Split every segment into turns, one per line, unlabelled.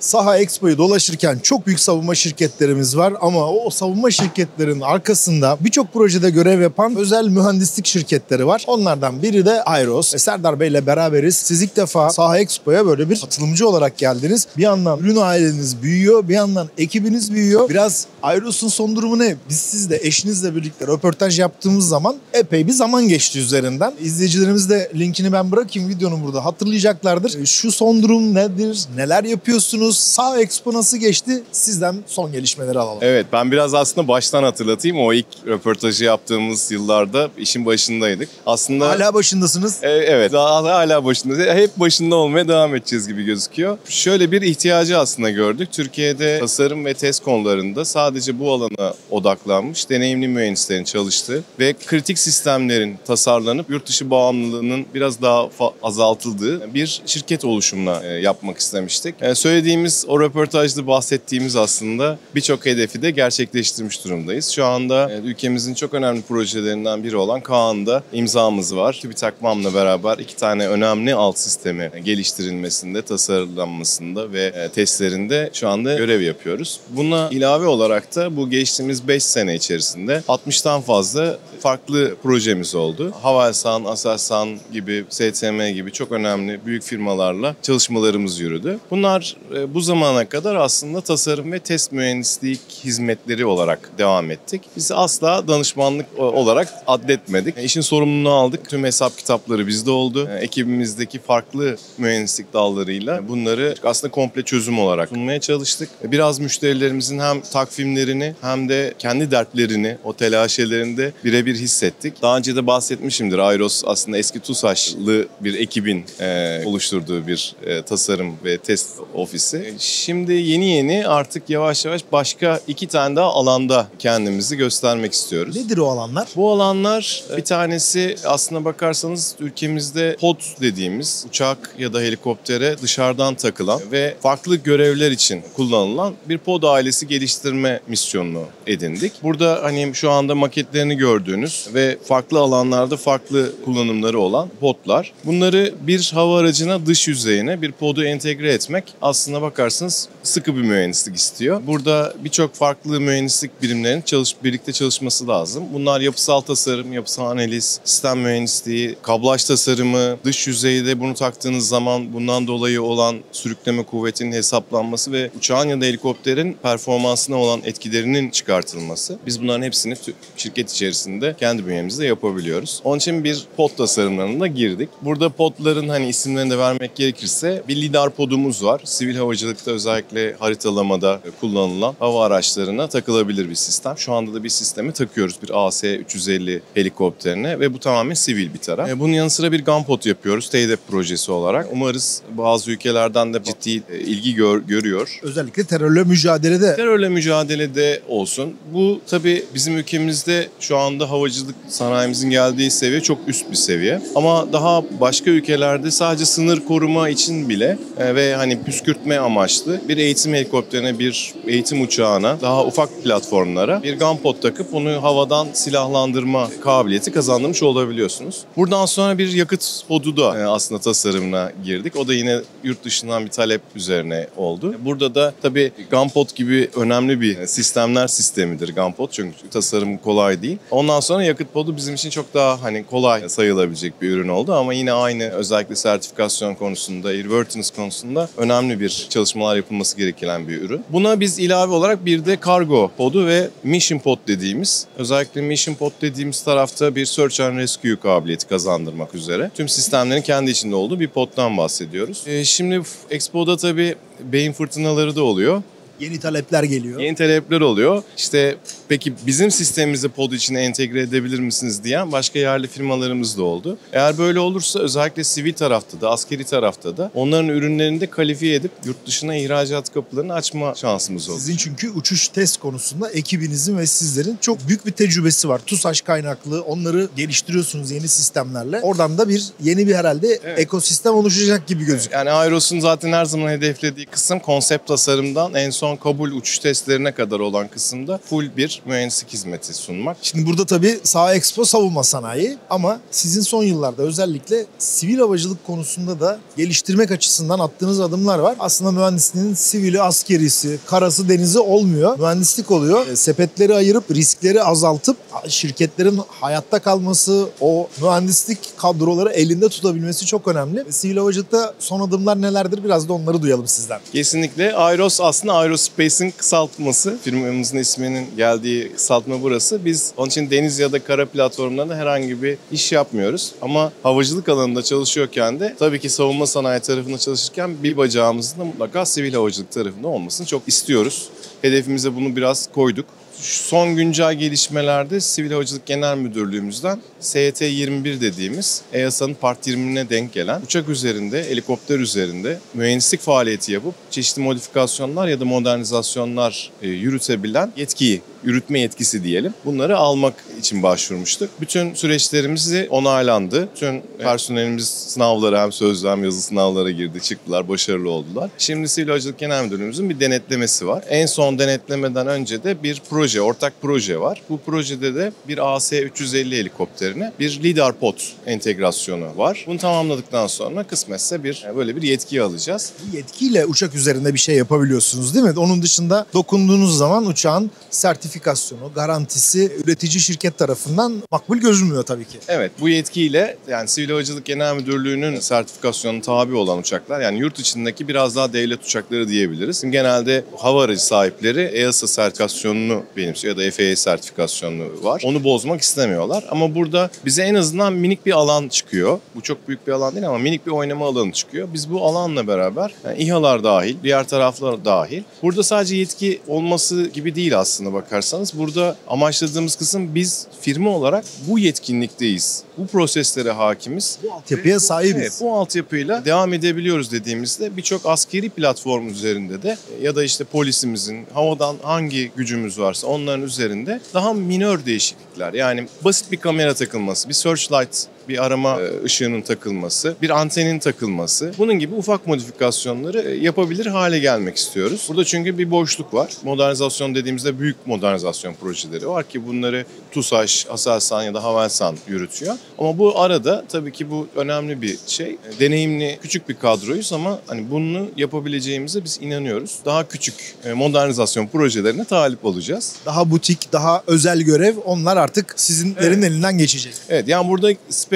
Saha Expo'yu dolaşırken çok büyük savunma şirketlerimiz var ama o savunma şirketlerinin arkasında birçok projede görev yapan özel mühendislik şirketleri var. Onlardan biri de Airos. E, Serdar Bey'le beraberiz. Siz ilk defa Saha Expo'ya böyle bir katılımcı olarak geldiniz. Bir yandan ürün aileniz büyüyor, bir yandan ekibiniz büyüyor. Biraz Airos'un son durumu ne? Biz sizle eşinizle birlikte röportaj yaptığımız zaman epey bir zaman geçti üzerinden. İzleyicilerimiz de linkini ben bırakayım videonun burada hatırlayacaklardır. E, Şu son durum nedir? Neler yapıyorsunuz? Sağ Expo nasıl geçti? Sizden son gelişmeleri alalım.
Evet ben biraz aslında baştan hatırlatayım. O ilk röportajı yaptığımız yıllarda işin başındaydık. Aslında
Hala başındasınız.
E, evet daha hala başında. Hep başında olmaya devam edeceğiz gibi gözüküyor. Şöyle bir ihtiyacı aslında gördük. Türkiye'de tasarım ve test konularında sadece bu alana odaklanmış deneyimli mühendislerin çalıştığı ve kritik sistemlerin tasarlanıp yurt dışı bağımlılığının biraz daha azaltıldığı bir şirket oluşumuna e, yapmak istemiştik. E, söylediğimiz o röportajda bahsettiğimiz aslında birçok hedefi de gerçekleştirmiş durumdayız. Şu anda e, ülkemizin çok önemli projelerinden biri olan Kaan'da imzamız var. TÜBİTAK MAM'la beraber iki tane önemli alt sistemi geliştirilmesinde, tasarlanmasında ve e, testlerinde şu anda görev yapıyoruz. Buna ilave olarak da bu geçtiğimiz 5 sene içerisinde 60'tan fazla farklı projemiz oldu. Havelsan, Aselsan gibi, STM gibi çok önemli büyük firmalarla çalışmalarımız yürüdü. Bunlar e, bu zamana kadar aslında tasarım ve test mühendislik hizmetleri olarak devam ettik. Biz asla danışmanlık o- olarak adletmedik. E, İşin sorumluluğunu aldık. Tüm hesap kitapları bizde oldu. E, Ekibimizdeki farklı mühendislik dallarıyla bunları aslında komple çözüm olarak sunmaya çalıştık. E, Biraz müşterilerimizin hem takvimlerini hem de kendi dertlerini, o telaşelerini de birebir hissettik. Daha önce de bahsetmişimdir. Ayros aslında eski TUSAŞ'lı bir ekibin e, oluşturduğu bir e, tasarım ve test ofisi. E, Şimdi yeni yeni artık yavaş yavaş başka iki tane daha alanda kendimizi göstermek istiyoruz.
Nedir o alanlar?
Bu alanlar bir tanesi aslına bakarsanız ülkemizde pod dediğimiz uçak ya da helikoptere dışarıdan takılan ve farklı görevler için kullanılan bir pod ailesi geliştirme misyonunu edindik. Burada hani şu anda maketlerini gördüğünüz ve farklı alanlarda farklı kullanımları olan podlar. Bunları bir hava aracına dış yüzeyine bir podu entegre etmek aslına bakarsanız sıkı bir mühendislik istiyor. Burada birçok farklı mühendislik birimlerinin çalış, birlikte çalışması lazım. Bunlar yapısal tasarım, yapısal analiz, sistem mühendisliği, kablaj tasarımı, dış yüzeyde bunu taktığınız zaman bundan dolayı olan sürükleme kuvvetinin hesaplanması ve uçağın ya da helikopterin performansına olan etkilerinin çıkartılması. Biz bunların hepsini şirket içerisinde kendi bünyemizde yapabiliyoruz. Onun için bir pod tasarımlarına girdik. Burada podların hani isimlerini de vermek gerekirse bir lidar podumuz var. Sivil havacılıkta özellikle haritalamada kullanılan hava araçlarına takılabilir bir sistem. Şu anda da bir sistemi takıyoruz bir AS-350 helikopterine ve bu tamamen sivil bir taraf. E, Bunun yanı sıra bir gun pod yapıyoruz TEDEP projesi olarak. Umarız bazı ülkelerden de ciddi e, ilgi gör- görüyor.
Özellikle terörle mücadelede
Terörle mücadelede olsun. Bu tabii bizim ülkemizde şu anda havacılık sanayimizin geldiği seviye çok üst bir seviye. Ama daha başka ülkelerde sadece sınır koruma için bile e, ve hani püskürtme amaçlı bir eğitim helikopterine, bir eğitim uçağına, daha ufak platformlara bir gunpot takıp onu havadan silahlandırma kabiliyeti kazandırmış olabiliyorsunuz. Buradan sonra bir yakıt podu da e, aslında tasarımına girdik. O da yine yurt dışından bir talep üzerine oldu. Burada da tabii Gunpot gibi önemli bir sistemler sistemidir Gunpot çünkü tasarım kolay değil. Ondan sonra yakıt podu bizim için çok daha hani kolay sayılabilecek bir ürün oldu ama yine aynı özellikle sertifikasyon konusunda, airworthiness konusunda önemli bir çalışmalar yapılması gereken bir ürün. Buna biz ilave olarak bir de kargo podu ve mission pod dediğimiz özellikle mission pod dediğimiz tarafta bir search and rescue kabiliyeti kazandırmak üzere. Tüm sistemlerin kendi içinde olduğu bir poddan bahsediyoruz. Ee, şimdi Expo'da tabii beyin fırtınaları da oluyor.
yeni talepler geliyor.
Yeni talepler oluyor. İşte peki bizim sistemimizi pod içine entegre edebilir misiniz diyen başka yerli firmalarımız da oldu. Eğer böyle olursa özellikle sivil tarafta da askeri tarafta da onların ürünlerini de kalifiye edip yurt dışına ihracat kapılarını açma şansımız oldu.
Sizin çünkü uçuş test konusunda ekibinizin ve sizlerin çok büyük bir tecrübesi var. TUSAŞ kaynaklı onları geliştiriyorsunuz yeni sistemlerle. Oradan da bir yeni bir herhalde
Evet.
ekosistem oluşacak gibi gözüküyor.
Yani Aeros'un zaten her zaman hedeflediği kısım konsept tasarımdan en son kabul uçuş testlerine kadar olan kısımda full bir mühendislik hizmeti sunmak.
Şimdi burada tabii Sağ Expo savunma sanayi ama sizin son yıllarda özellikle sivil havacılık konusunda da geliştirmek açısından attığınız adımlar var. Aslında mühendisliğin sivili, askerisi, karası, denizi olmuyor. Mühendislik oluyor. E, sepetleri ayırıp riskleri azaltıp şirketlerin hayatta kalması, o mühendislik kadroları elinde tutabilmesi çok önemli. E, sivil havacılıkta son adımlar nelerdir biraz da onları duyalım sizden.
Kesinlikle Aeros aslında Aerospace'in kısaltması. Firmamızın isminin geldiği kısaltma burası. Biz onun için deniz ya da kara platformlarında herhangi bir iş yapmıyoruz. Ama havacılık alanında çalışıyorken de tabii ki savunma sanayi tarafında çalışırken bir bacağımızın da mutlaka sivil havacılık tarafında olmasını çok istiyoruz. Hedefimize bunu biraz koyduk son güncel gelişmelerde Sivil Havacılık Genel Müdürlüğümüzden ST-21 dediğimiz EASA'nın Part 20'ne denk gelen uçak üzerinde, helikopter üzerinde mühendislik faaliyeti yapıp çeşitli modifikasyonlar ya da modernizasyonlar e, yürütebilen yetkiyi yürütme yetkisi diyelim. Bunları almak için başvurmuştuk. Bütün süreçlerimizi onaylandı. Bütün personelimiz sınavlara hem sözlü hem yazılı sınavlara girdi, çıktılar, başarılı oldular. Şimdi Sivil Havacılık Genel Müdürlüğümüzün bir denetlemesi var. En son denetlemeden önce de bir proje, ortak proje var. Bu projede de bir AS-350 helikopterine bir LIDAR pod entegrasyonu var. Bunu tamamladıktan sonra kısmetse bir böyle bir yetki alacağız.
Yetkiyle uçak üzerinde bir şey yapabiliyorsunuz değil mi? Onun dışında dokunduğunuz zaman uçağın sertifikasyonu garantisi üretici şirket tarafından makbul gözükmüyor tabii ki.
Evet bu yetkiyle yani Sivil Havacılık Genel Müdürlüğü'nün sertifikasyonu tabi olan uçaklar yani yurt içindeki biraz daha devlet uçakları diyebiliriz. Genelde hava aracı sahipleri EASA sertifikasyonunu benimsiyor ya da FAA sertifikasyonu var. Onu bozmak istemiyorlar ama burada bize en azından minik bir alan çıkıyor. Bu çok büyük bir alan değil ama minik bir oynama alanı çıkıyor. Biz bu alanla beraber yani İHA'lar dahil, diğer taraflar dahil. Burada sadece yetki olması gibi değil aslında bakar bakarsanız burada amaçladığımız kısım biz firma olarak bu yetkinlikteyiz. Bu proseslere hakimiz.
Bu altyapıya sahibiz. Evet,
bu altyapıyla devam edebiliyoruz dediğimizde birçok askeri platform üzerinde de ya da işte polisimizin havadan hangi gücümüz varsa onların üzerinde daha minör değişiklikler. Yani basit bir kamera takılması, bir searchlight bir arama e, ışığının takılması, bir antenin takılması. Bunun gibi ufak modifikasyonları e, yapabilir hale gelmek istiyoruz. Burada çünkü bir boşluk var. Modernizasyon dediğimizde büyük modernizasyon projeleri var ki bunları TUSAŞ, Aselsan ya da Havelsan yürütüyor. Ama bu arada tabii ki bu önemli bir şey. Deneyimli küçük bir kadroyuz ama hani bunu yapabileceğimize biz inanıyoruz. Daha küçük e, modernizasyon projelerine talip olacağız.
Daha butik, daha özel görev onlar artık sizinlerin evet. elinden geçecek.
Evet yani burada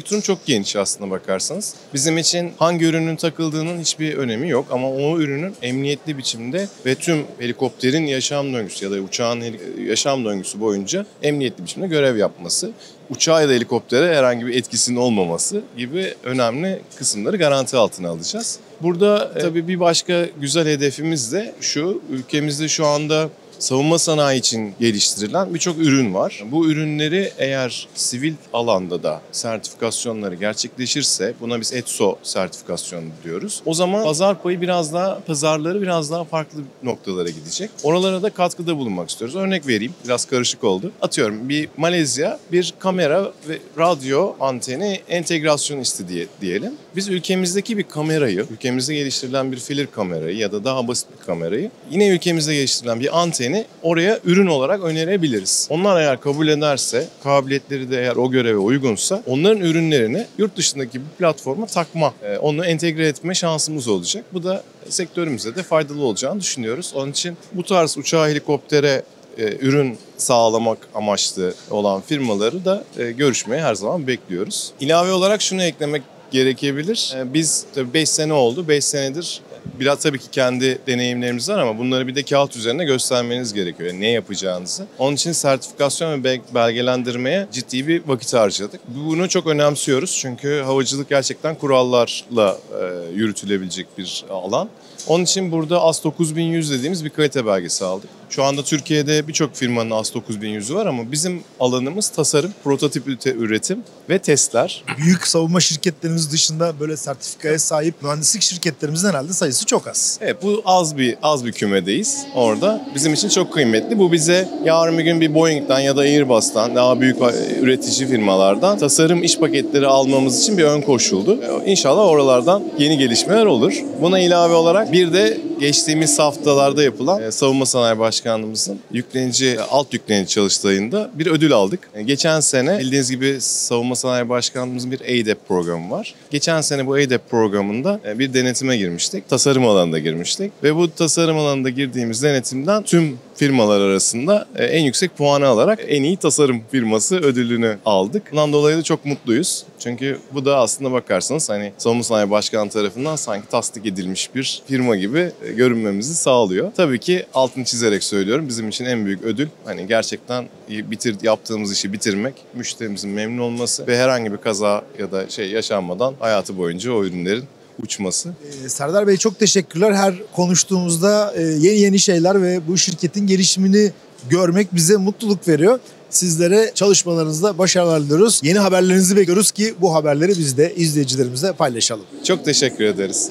spektrum çok geniş aslında bakarsanız. Bizim için hangi ürünün takıldığının hiçbir önemi yok ama o ürünün emniyetli biçimde ve tüm helikopterin yaşam döngüsü ya da uçağın yaşam döngüsü boyunca emniyetli biçimde görev yapması uçağa ya da helikoptere herhangi bir etkisinin olmaması gibi önemli kısımları garanti altına alacağız. Burada evet. tabii bir başka güzel hedefimiz de şu, ülkemizde şu anda savunma sanayi için geliştirilen birçok ürün var. Bu ürünleri eğer sivil alanda da sertifikasyonları gerçekleşirse buna biz ETSO sertifikasyonu diyoruz. O zaman pazar payı biraz daha pazarları biraz daha farklı noktalara gidecek. Oralara da katkıda bulunmak istiyoruz. Örnek vereyim. Biraz karışık oldu. Atıyorum bir Malezya bir kamera ve radyo anteni entegrasyon istedi diyelim. Biz ülkemizdeki bir kamerayı, ülkemizde geliştirilen bir filir kamerayı ya da daha basit bir kamerayı yine ülkemizde geliştirilen bir anteni desteğini oraya ürün olarak önerebiliriz. Onlar eğer kabul ederse, kabiliyetleri de eğer o göreve uygunsa onların ürünlerini yurt dışındaki bir platforma takma, e, onu entegre etme şansımız olacak. Bu da sektörümüze de faydalı olacağını düşünüyoruz. Onun için bu tarz uçağı helikoptere e, ürün sağlamak amaçlı olan firmaları da e, görüşmeye her zaman bekliyoruz. İlave olarak şunu eklemek gerekebilir. Biz tabii 5 sene oldu. 5 senedir biraz tabii ki kendi deneyimlerimiz var ama bunları bir de kağıt üzerine göstermeniz gerekiyor. Yani ne yapacağınızı. Onun için sertifikasyon ve belgelendirmeye ciddi bir vakit harcadık. Bunu çok önemsiyoruz çünkü havacılık gerçekten kurallarla e, yürütülebilecek bir alan. Onun için burada AS 9100 dediğimiz bir kalite belgesi aldık. Şu anda Türkiye'de birçok firmanın AS 9100'ü var ama bizim alanımız tasarım, prototip üretim ve testler.
Büyük savunma şirketlerimiz dışında böyle sertifikaya sahip mühendislik şirketlerimizin herhalde sayısı çok az.
Evet bu az bir az bir kümedeyiz orada. Bizim için çok kıymetli. Bu bize yarın bir gün bir Boeing'den ya da Airbus'tan daha büyük üretici firmalardan tasarım iş paketleri almamız için bir ön koşuldu. İnşallah oralardan yeni gelişmeler olur. Buna ilave olarak bir de geçtiğimiz haftalarda yapılan e, Savunma Sanayi Başkanlığımızın yüklenici, alt yüklenici çalıştayında bir ödül aldık. E, Geçen sene bildiğiniz gibi Savunma Sanayi Başkanlığımızın bir ADEP programı var. Geçen sene bu ADEP programında e, bir denetime girmiştik. Tasarım alanında girmiştik. Ve bu tasarım alanında girdiğimiz denetimden tüm firmalar arasında e, en yüksek puanı alarak en iyi tasarım firması ödülünü aldık. Bundan dolayı da çok mutluyuz. Çünkü bu da aslında bakarsanız hani Savunma Sanayi Başkanı tarafından sanki tasdik edilmiş bir firma gibi e, görünmemizi sağlıyor. Tabii ki altını çizerek söylüyorum. Bizim için en büyük ödül hani gerçekten bitir yaptığımız işi bitirmek, müşterimizin memnun olması ve herhangi bir kaza ya da şey yaşanmadan hayatı boyunca o ürünlerin uçması.
Ee, Serdar Bey çok teşekkürler. Her konuştuğumuzda e, yeni yeni şeyler ve bu şirketin gelişimini görmek bize mutluluk veriyor. Sizlere çalışmalarınızda başarılar diliyoruz. Yeni haberlerinizi bekliyoruz ki bu haberleri biz de izleyicilerimizle paylaşalım.
Çok teşekkür ederiz.